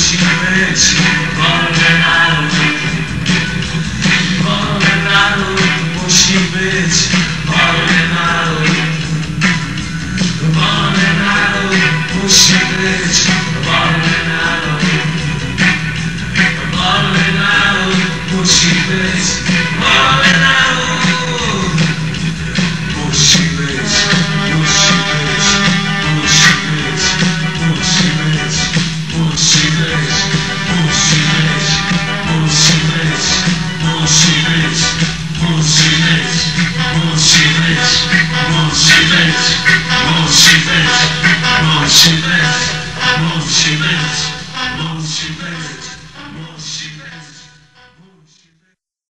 Chico.